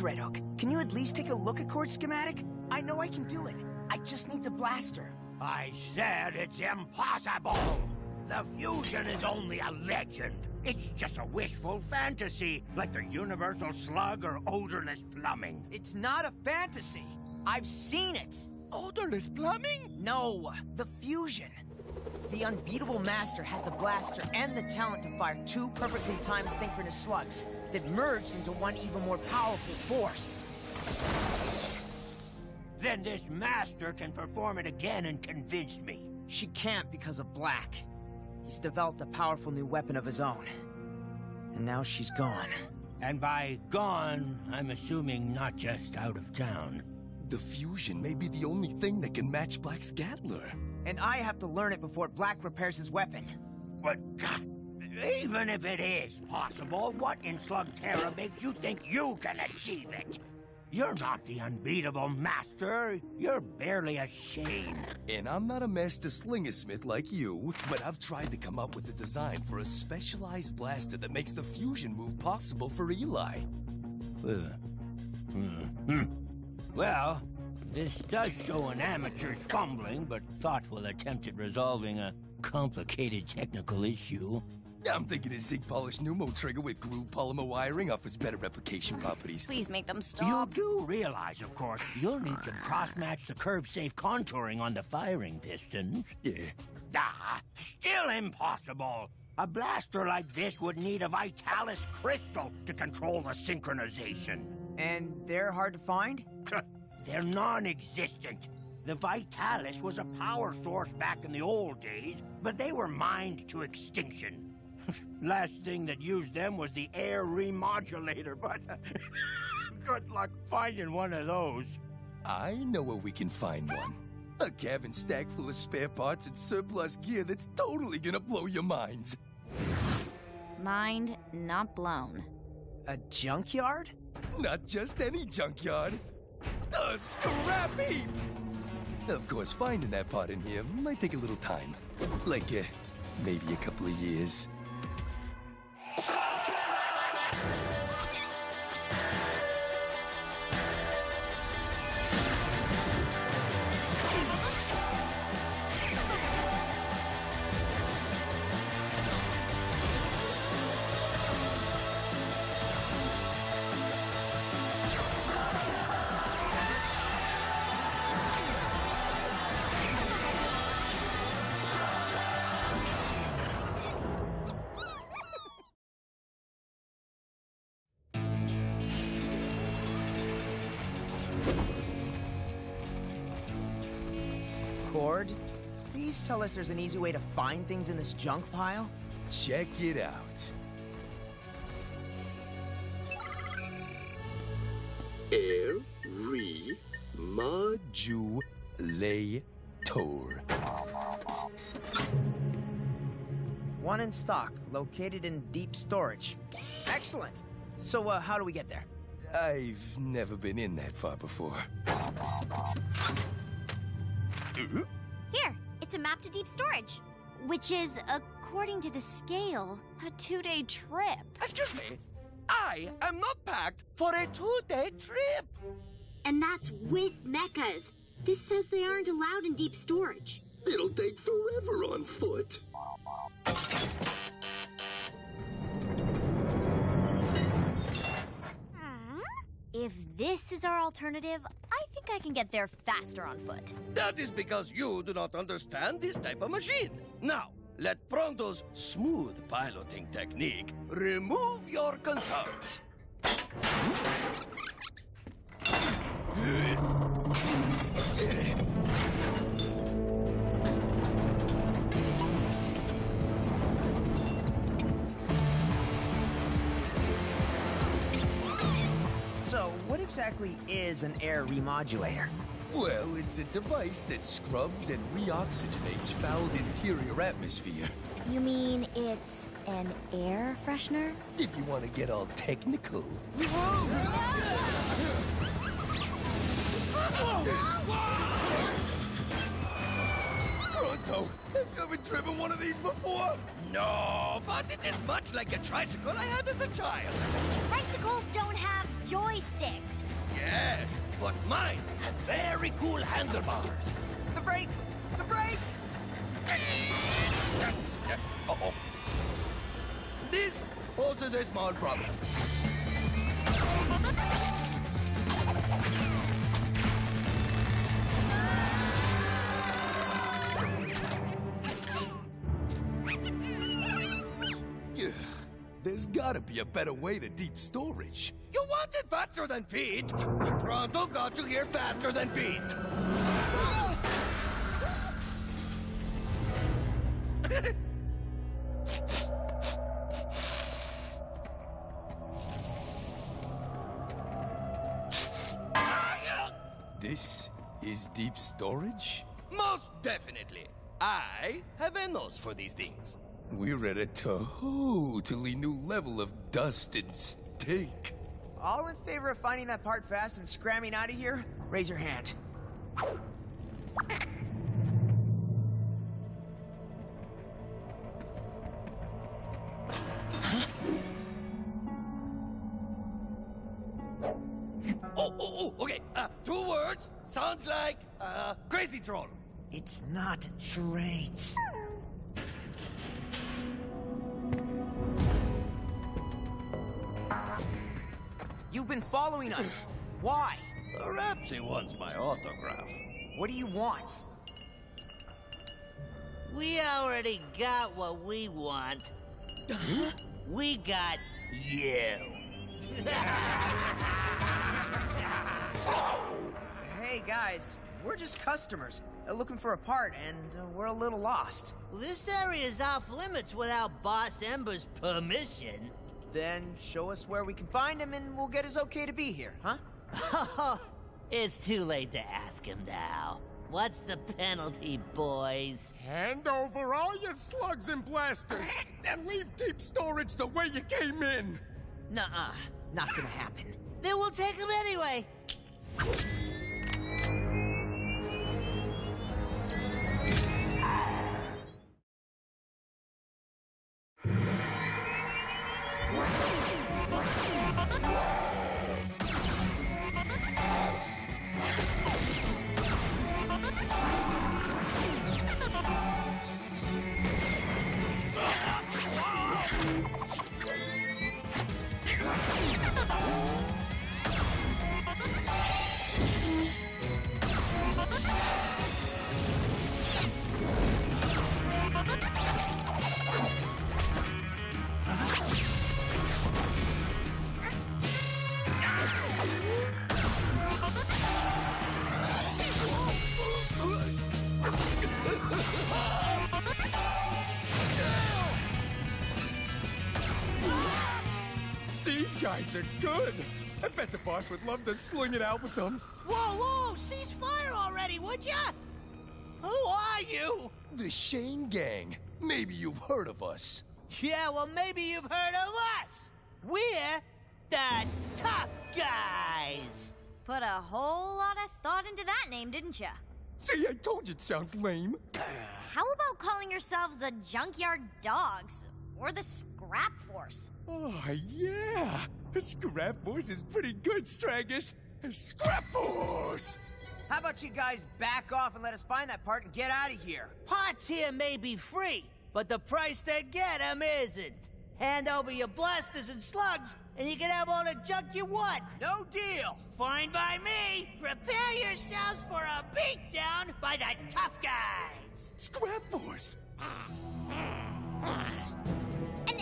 Please, Red Hook, can you at least take a look at Cord's schematic? I know I can do it. I just need the blaster. I said it's impossible! The fusion is only a legend. It's just a wishful fantasy, like the universal slug or odorless plumbing. It's not a fantasy. I've seen it. Odorless plumbing? No, the fusion. The unbeatable master had the blaster and the talent to fire two perfectly timed synchronous slugs that merged into one even more powerful force. Then this master can perform it again and convince me. She can't because of Blakk. He's developed a powerful new weapon of his own. And now she's gone. And by gone, I'm assuming not just out of town. The fusion may be the only thing that can match Blakk's Gatler. And I have to learn it before Blakk repairs his weapon. But God, even if it is possible, what in Slug Slugterra makes you think you can achieve it? You're not the unbeatable master. You're barely a Shane. And I'm not a master slingersmith like you, but I've tried to come up with a design for a specialized blaster that makes the fusion move possible for Eli. Uh, hmm. Well, this does show an amateur's fumbling but thoughtful attempt at resolving a complicated technical issue. I'm thinking a zinc polished pneumo trigger with groove polymer wiring offers better replication properties. Please make them stop. You stop. do realize, of course, you'll need to cross-match the curve-safe contouring on the firing pistons. Yeah. Ah, still impossible. A blaster like this would need a Vitalis crystal to control the synchronization. And they're hard to find? They're non-existent. The Vitalis was a power source back in the old days, but they were mined to extinction. Last thing that used them was the air remodulator, but good luck finding one of those. I know where we can find one. A cabin stack full of spare parts and surplus gear that's totally gonna blow your minds. Mind not blown. A junkyard? Not just any junkyard. The scrap heap! Of course, finding that part in here might take a little time. Like, uh, maybe a couple of years. Cord? Please tell us there's an easy way to find things in this junk pile? Check it out. Air re modulator. One in stock, located in deep storage. Excellent! So, uh, how do we get there? I've never been in that far before. Here, it's a map to deep storage, which is, according to the scale, a two-day trip. Excuse me. I am not packed for a two-day trip. And that's with mechas. This says they aren't allowed in deep storage. It'll take forever on foot. This is our alternative, I think I can get there faster on foot. That is because you do not understand this type of machine. Now, let Pronto's smooth piloting technique remove your concerns. exactly is an air remodulator? Well, it's a device that scrubs and reoxygenates fouled interior atmosphere. You mean it's an air freshener? If you want to get all technical. Pronto, know. Have you ever driven one of these before? No, but it is much like a tricycle I had as a child. Tricycles don't have joysticks. Yes, but mine had very cool handlebars. The brake! The brake! Uh-oh. This poses a small problem. There's gotta be a better way to deep storage. You want it faster than feet? Pronto got you here faster than feet. This is deep storage? Most definitely. I have a nose for these things. We're at a totally new level of dust and stink. All in favor of finding that part fast and scramming out of here? Raise your hand. Oh, oh, oh, okay. Uh, two words. Sounds like, uh, crazy troll. It's not charades. Following us. Why? Perhaps he wants my autograph. What do you want? We already got what we want. we got you. Hey guys, we're just customers uh, looking for a part, and uh, we're a little lost. This area is off limits without Boss Ember's permission. Then show us where we can find him, and we'll get his okay to be here, huh? it's too late to ask him now. What's the penalty, boys? Hand over all your slugs and blasters, and leave deep storage the way you came in. Nuh-uh, not gonna happen. Then we'll take him anyway. These guys are good. I bet the boss would love to sling it out with them. Whoa, whoa! Cease fire already, would ya? Who are you? The Shane Gang. Maybe you've heard of us. Yeah, well, maybe you've heard of us. We're the tough guys. Put a whole lot of thought into that name, didn't you? See, I told you it sounds lame. How about calling yourselves the Junkyard Dogs? Or the Scrap Force? Oh, yeah. Scrap Force is pretty good, Stragus. Scrap Force! How about you guys back off and let us find that part and get out of here? Parts here may be free, but the price to get 'em isn't. Hand over your blasters and slugs, and you can have all the junk you want. No deal! Fine by me. Prepare yourselves for a beatdown by the tough guys. Scrap Force!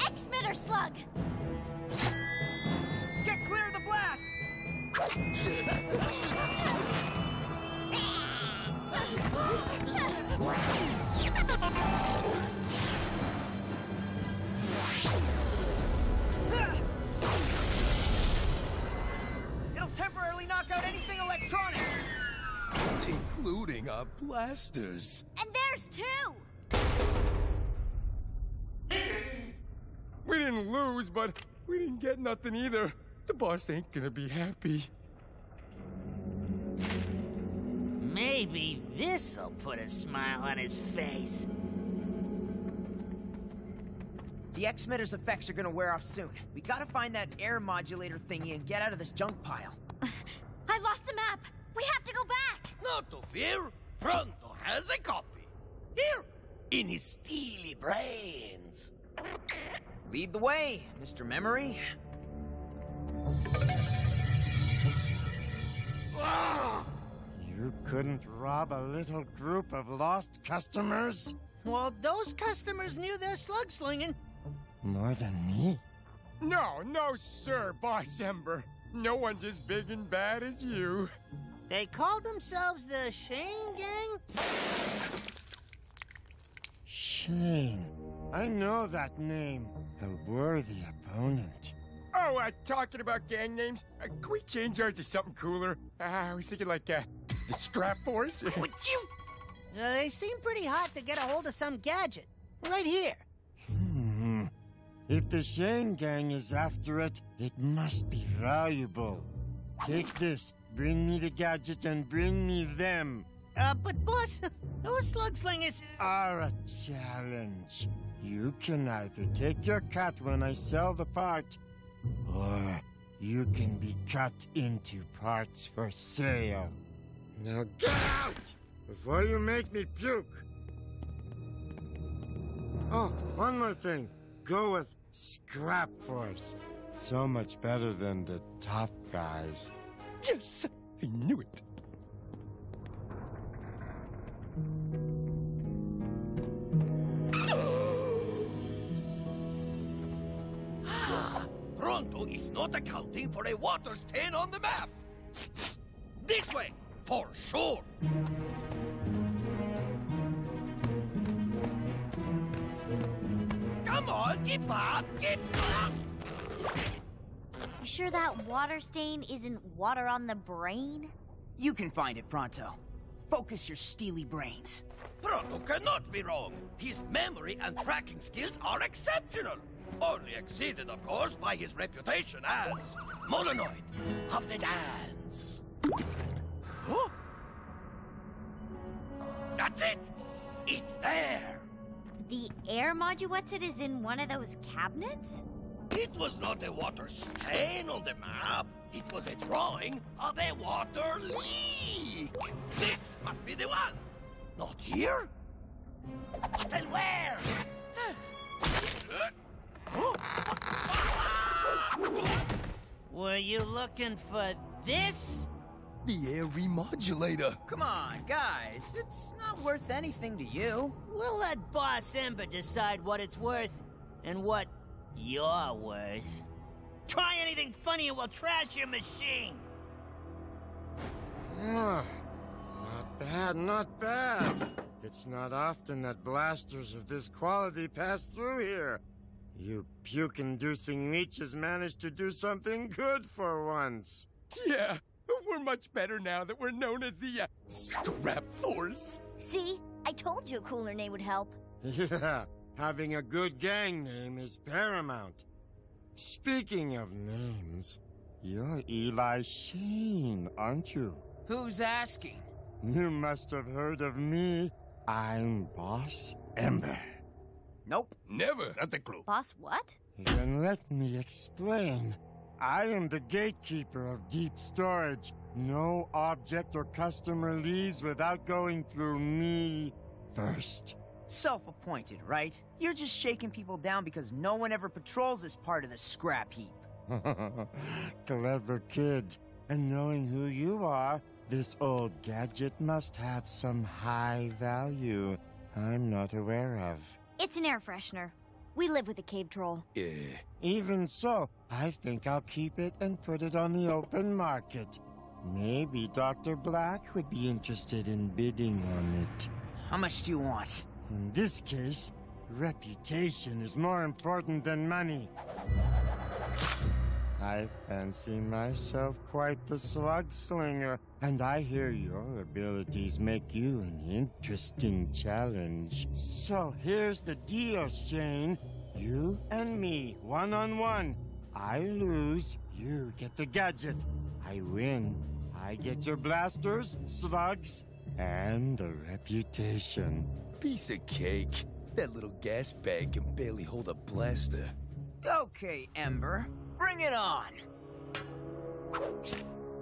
An X-Mitter slug! Get clear of the blast! It'll temporarily knock out anything electronic! Including our blasters. And there's two! We didn't lose, but we didn't get nothing either. The boss ain't gonna be happy. Maybe this'll put a smile on his face. The X-Mitter's effects are gonna wear off soon. We gotta find that air modulator thingy and get out of this junk pile. I lost the map. We have to go back. Not to fear, Pronto has a copy. Here, in his steely brains. Lead the way, Mr. Memory. You couldn't rob a little group of lost customers? Well, those customers knew their slug slinging. More than me? No, no, sir, Boss Ember. No one's as big and bad as you. They called themselves the Shane Gang? Shane. I know that name. A worthy opponent. Oh, uh, talking about gang names, uh, can we change ours to something cooler? Uh, I was thinking like, uh, the Scrap Force. Would you? Uh, they seem pretty hot to get a hold of some gadget. Right here. Hmm. If the Shane gang is after it, it must be valuable. Take this, bring me the gadget, and bring me them. Uh, but boss, those slug slingers... Are a challenge. You can either take your cut when I sell the part, or you can be cut into parts for sale. Now get out! Before you make me puke! Oh, one more thing. Go with Scrap Force. So much better than the tough guys. Yes! I knew it. Pronto is not accounting for a water stain on the map. This way, for sure. Come on, get back, get back. You sure that water stain isn't water on the brain? You can find it, Pronto. Focus your steely brains. Pronto cannot be wrong. His memory and tracking skills are exceptional. Only exceeded, of course, by his reputation as Molenoid of the Dance. Huh? That's it! It's there! The air moduetsit is in one of those cabinets? It was not a water stain on the map. It was a drawing of a water leak. This must be the one. Not here? Then where? Were you looking for this? The air remodulator. Come on, guys. It's not worth anything to you. We'll let Boss Ember decide what it's worth and what you're worth. Try anything funny and we'll trash your machine. Not bad, not bad. It's not often that blasters of this quality pass through here. You puke-inducing leeches managed to do something good for once. Yeah, we're much better now that we're known as the uh, Scrap Force. See? I told you a cooler name would help. Yeah, having a good gang name is paramount. Speaking of names, you're Eli Shane, aren't you? Who's asking? You must have heard of me. I'm Boss Ember. Nope. Never. Not a clue. Boss, what? Then let me explain. I am the gatekeeper of deep storage. No object or customer leaves without going through me first. Self-appointed, right? You're just shaking people down because no one ever patrols this part of the scrap heap. Clever kid. And knowing who you are, this old gadget must have some high value I'm not aware of. It's an air freshener. We live with a cave troll. Eh, Even so, I think I'll keep it and put it on the open market. Maybe Dr. Blakk would be interested in bidding on it. How much do you want? In this case, reputation is more important than money. I fancy myself quite the slug slinger, and I hear your abilities make you an interesting challenge. So here's the deal, Shane. You and me, one on one. I lose, you get the gadget. I win, I get your blasters, slugs, and a reputation. Piece of cake. That little gas bag can barely hold a blaster. Okay, Ember. Bring it on.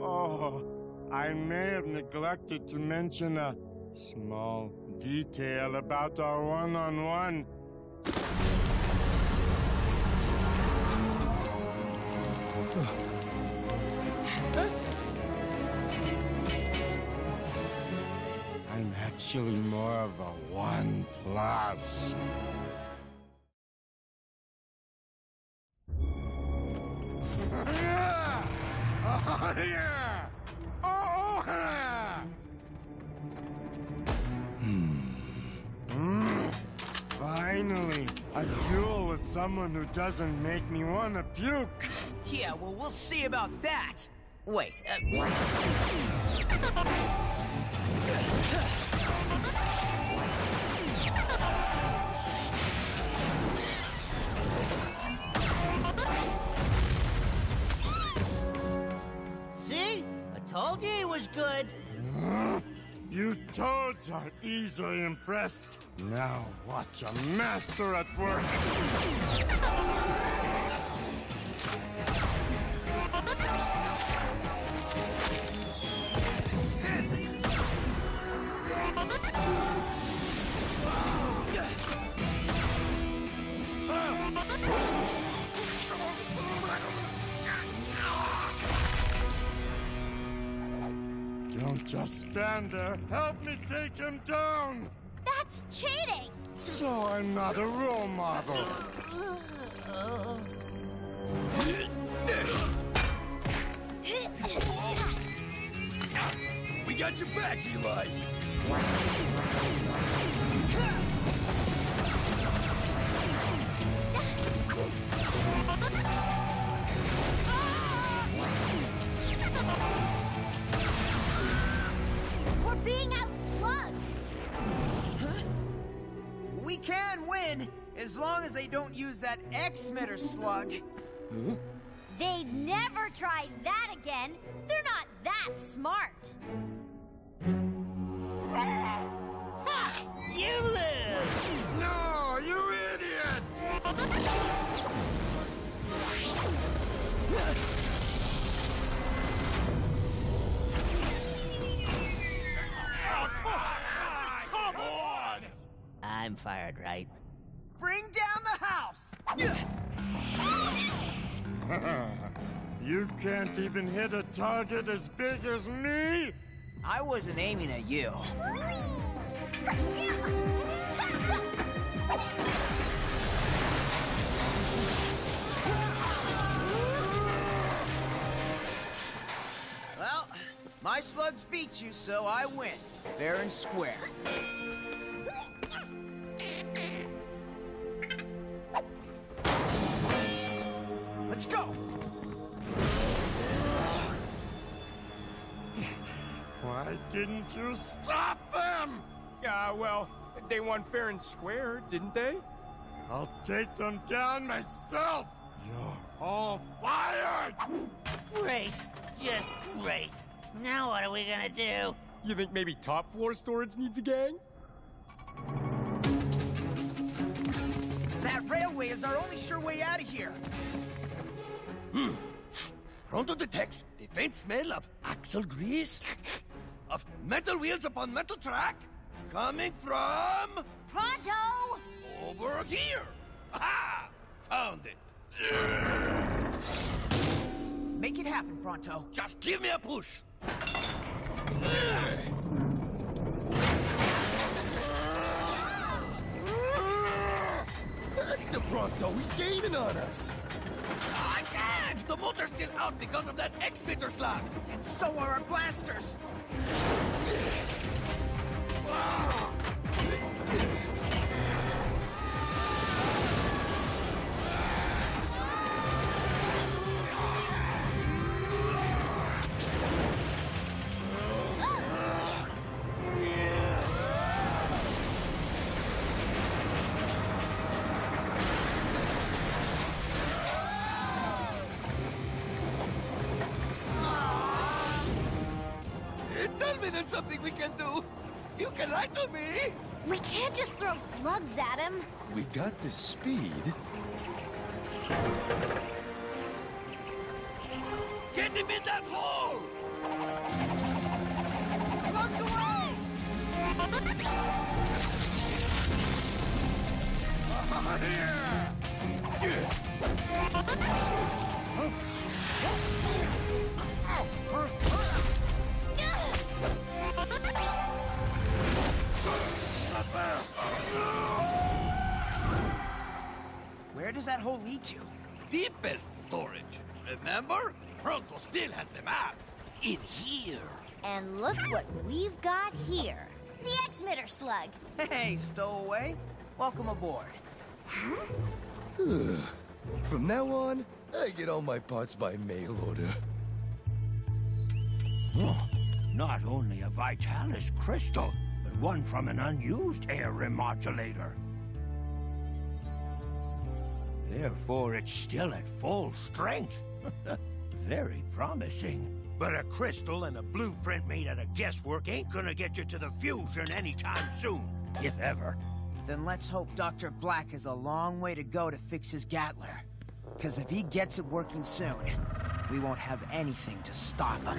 Oh, I may have neglected to mention a small detail about our one on one. I'm actually more of a one plus. Someone who doesn't make me want to puke. Yeah, well, we'll see about that. Wait, uh, See? I told you he was good. You toads are easily impressed. Now watch a master at work. Don't just stand there. Help me take him down. That's cheating! So I'm not a role model. We got your back, Eli. As long as they don't use that X-Mitter slug. They'd never try that again. They're not that smart. You lose! No, you idiot! Oh, come on! I'm fired, right? Bring down the house! You can't even hit a target as big as me? I wasn't aiming at you. Well, my slugs beat you, so I win. Fair and square. Didn't you stop them? Ah, well, they won fair and square, didn't they? I'll take them down myself. You're all fired. Great. Just great. Now what are we gonna do? You think maybe top floor storage needs a gang? That railway is our only sure way out of here. Hmm. Pronto detects the faint smell of axle grease, of metal wheels upon metal track, coming from Pronto! over here. Aha! Found it. Make it happen, Pronto. Just give me a push. Faster, Pronto. He's gaining on us. The motor's still out because of that X-Mitter slug. And so are our blasters. You can lie to me! We can't just throw slugs at him. We got the speed. Get him in that hole! Slugs away! Where does that hole lead to? Deepest storage. Remember? Pronto still has the map. In here. And look what we've got here. The X-Mitter slug. Hey, stowaway. Welcome aboard. From now on, I get all my parts by mail order. Not only a Vitalis crystal, but one from an unused air remodulator. Therefore, it's still at full strength. Very promising. But a crystal and a blueprint made out of guesswork ain't gonna get you to the fusion anytime soon, if ever. Then let's hope Dr. Blakk has a long way to go to fix his Gatler. Because if he gets it working soon, we won't have anything to stop him.